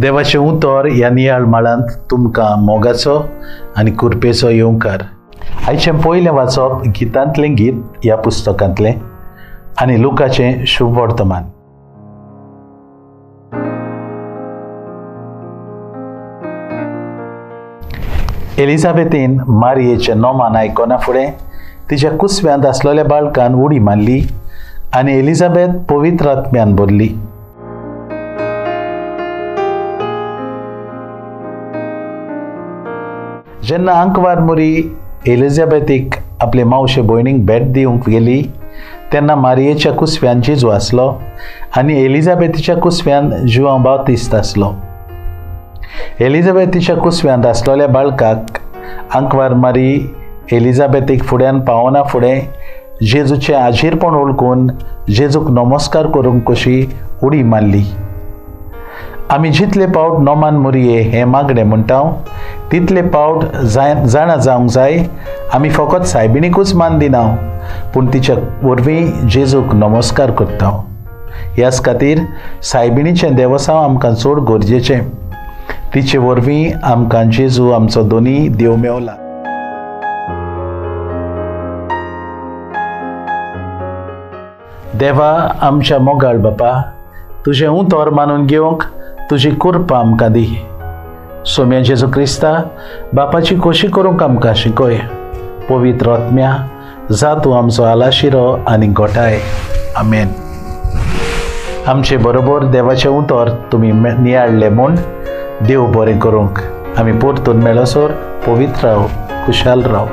देवाचें उतर ह्या नियाळ माळांत तुमकां मोगाचो आनी कुरपेचो येवकार आयचें पयलें वाचप गितांतलें गीत ह्या पुस्तकांतलें आनी लुकाचें शुभ वर्तमान. एलिझाबेथीन मारयेचें नोमान आयकना फुडें तिच्या कुसव्यांत आसलेल्या बाळकान उडी मारली आनी एलिझाबेथ पवित्र आत्म्यान भरली. जेन्ना आंकवार मुरी एलिझाबेथीक आपले मावशे भयणीक भेट दिवंक गेली तेन्ना मारियेच्या कुसव्यान जिजू आसलो आनी एलिझाबेथीच्या कुसव्यान जिवा बावतिस्त आसलो एलिझाबेथीच्या कुसव्यांत आसलेल्या बाळकाक आंकवार मारी एलिझाबेथीक फुड्यान पावना फुडें जेजूचें आजीरपण ओळखून जेजूक नमस्कार करूंक कशी उडी मारली. आमी जितले पावट नोमान मुरये हें मागणें म्हणटा तितले पावट जाय जाणा जावंक जाय आमी फकत सायबिणीकूच मान दिना पूण तिच्या वरवीं जेजूक नमस्कार करता ह्याच खातीर सायबिणीचें देवसांव आमकां चड गरजेचें. तिचे वरवीं आमकां जेजू आमचो दोनी देव मेवला. देवा आमच्या मोगाळ बापा तुजें उतर मानून घेवंक तुजी कुर्पा आमकां दी सोम्या जेजू क्रिस्ता बापाची कोशी करूंक आमकां शिकय पवित्र आत्म्या जा तूं आमचो आलाशिरो आनी गोठाय. आमेन. आमचे बरोबर देवाचें उतर तुमी नियाळले म्हूण देव बरें करूंक. आमी परतून मेळसोर पवित्र राव खुशाल राव